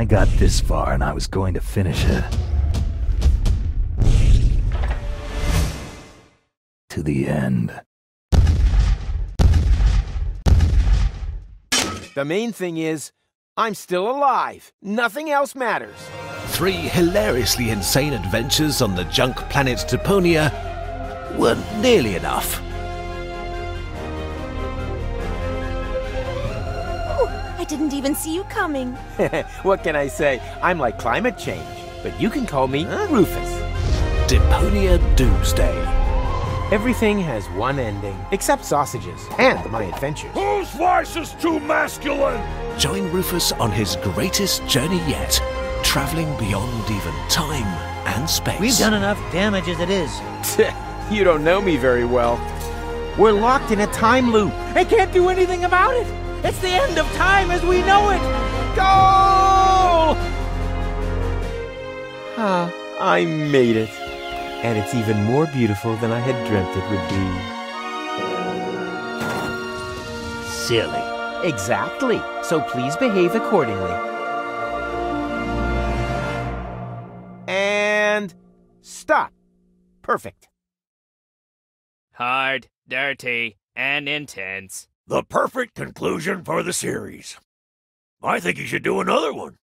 I got this far and I was going to finish it. To the end. The main thing is, I'm still alive. Nothing else matters. Three hilariously insane adventures on the junk planet Deponia weren't nearly enough. Didn't even see you coming. what can I say? I'm like climate change, but you can call me Rufus. Deponia Doomsday. Everything has one ending, except sausages and my adventures. Whose voice is too masculine? Join Rufus on his greatest journey yet, traveling beyond even time and space. We've done enough damage as it is. you don't know me very well. We're locked in a time loop. I can't do anything about it. It's the end of time as we know it. Go! Ah, I made it. And it's even more beautiful than I had dreamt it would be. Silly. Exactly. So please behave accordingly. And stop. Perfect. Hard, dirty, and intense. The perfect conclusion for the series. I think you should do another one.